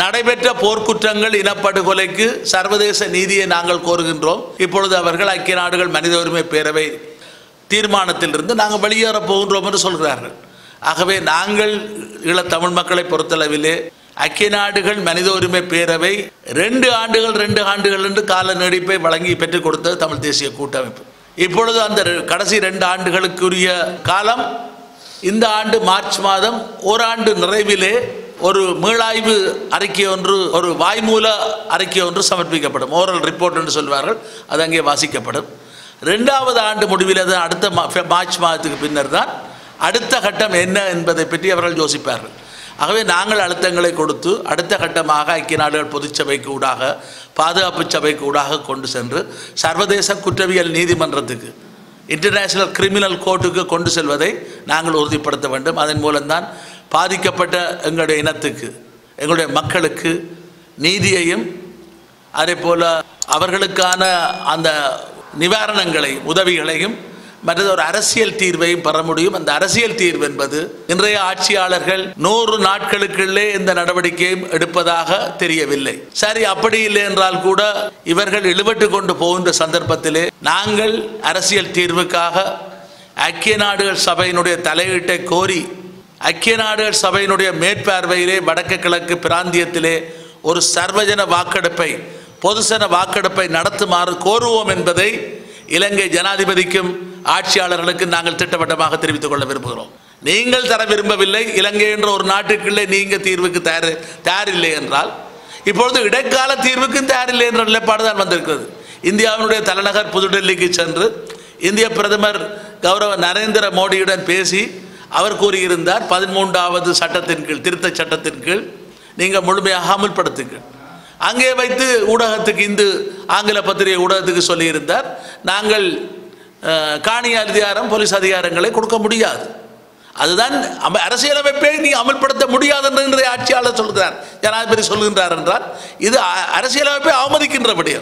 நடைபெற்ற போர்க்குற்றங்கள் இனப்படுகொலைக்கு சர்வதேச நீதியை நாங்கள் கோருகின்றோம். இப்பொழுது அவர்கள் ஐக்கிய நாடுகள் மனித உரிமை பேரவை தீர்மானத்திலிருந்து நாங்கள் வெளியேற போகின்றோம் என்று சொல்கிறார்கள். ஆகவே நாங்கள் இள தமிழ் மக்களை பொறுத்தளவிலே ஐக்கிய நாடுகள் மனித உரிமை பேரவை ரெண்டு ஆண்டுகள் ரெண்டு ஆண்டுகள் என்று கால நீடிப்பை வழங்கி பெற்றுக் கொடுத்தது தமிழ் தேசிய கூட்டமைப்பு. இப்பொழுது அந்த கடைசி ரெண்டு ஆண்டுகளுக்குரிய காலம் இந்த ஆண்டு மார்ச் மாதம் ஓராண்டு நிறைவிலே ஒரு மீளாய்வு அறிக்கை ஒன்று ஒரு வாய்மூல அறிக்கை ஒன்று சமர்ப்பிக்கப்படும். ஓரல் ரிப்போர்ட் என்று சொல்வார்கள் அது அங்கே வாசிக்கப்படும். ரெண்டாவது ஆண்டு முடிவில் அது அடுத்த மார்ச் மாதத்துக்கு பின்னர் தான் அடுத்த கட்டம் என்ன என்பதை பற்றி அவர்கள் யோசிப்பார்கள். ஆகவே நாங்கள் அழுத்தங்களை கொடுத்து அடுத்த கட்டமாக ஐக்கிய நாடுகள் பொதுச்சபைக்கு ஊடாக பாதுகாப்பு சபைக்கு ஊடாக கொண்டு சென்று சர்வதேச குற்றவியல் நீதிமன்றத்துக்கு இன்டர்நேஷனல் கிரிமினல் கோர்ட்டுக்கு கொண்டு செல்வதை நாங்கள் உறுதிப்படுத்த வேண்டும். அதன் மூலம்தான் பாதிக்கப்பட்ட எங்களுடைய இனத்துக்கு எங்களுடைய மக்களுக்கு நீதியையும் அதே போல் அவர்களுக்கான அந்த நிவாரணங்களையும் உதவிகளையும் மற்றது ஒரு அரசியல் தீர்வையும் பெற முடியும். அந்த அரசியல் தீர்வு என்பது இன்றைய ஆட்சியாளர்கள் நூறு நாட்களுக்குள்ளே இந்த நடவடிக்கையும் எடுப்பதாக தெரியவில்லை. சரி அப்படி இல்லை என்றால் கூட இவர்கள் இழுபட்டு கொண்டு போகின்ற சந்தர்ப்பத்திலே நாங்கள் அரசியல் தீர்வுக்காக ஐக்கிய நாடுகள் சபையினுடைய தலையீட்டை கோரி ஐக்கிய நாடுகள் சபையினுடைய மேற்பார்வையிலே வடக்கு கிழக்கு பிராந்தியத்திலே ஒரு சர்வஜன வாக்கெடுப்பை பொதுசன வாக்கெடுப்பை நடத்துமாறு கோருவோம் என்பதை இலங்கை ஜனாதிபதிக்கும் ஆட்சியாளர்களுக்கும் நாங்கள் திட்டவட்டமாக தெரிவித்துக் கொள்ள விரும்புகிறோம். நீங்கள் தர விரும்பவில்லை இலங்கை என்ற ஒரு நாட்டுக்குள்ளே நீங்கள் தீர்வுக்கு தயார் தயாரில்லை என்றால் இப்பொழுது இடைக்கால தீர்வுக்கும் தயாரில்லை என்ற நிலைப்பாடு தான் வந்திருக்கிறது. இந்தியாவினுடைய தலைநகர் புதுடெல்லிக்கு சென்று இந்திய பிரதமர் கௌரவ நரேந்திர மோடியுடன் பேசி அவர் கூறியிருந்தார் பதிமூன்றாவது சட்டத்தின் கீழ் திருத்த சட்டத்தின் கீழ் நீங்கள் முழுமையாக அமல்படுத்துங்கள். அங்கே வைத்து ஊடகத்துக்கு இந்து ஆங்கில பத்திரிகை ஊடகத்துக்கு சொல்லியிருந்தார் நாங்கள் காணி அதிகாரம் போலீஸ் அதிகாரங்களை கொடுக்க முடியாது. அதுதான் அம- அரசியலமைப்பை நீ அமல்படுத்த முடியாது என்று இன்றைய ஆட்சியாளர் சொல்கிறார். ஜனாதிபதி சொல்கின்றார் என்றால் இது அ- அரசியலமைப்பை அவமதிக்கின்ற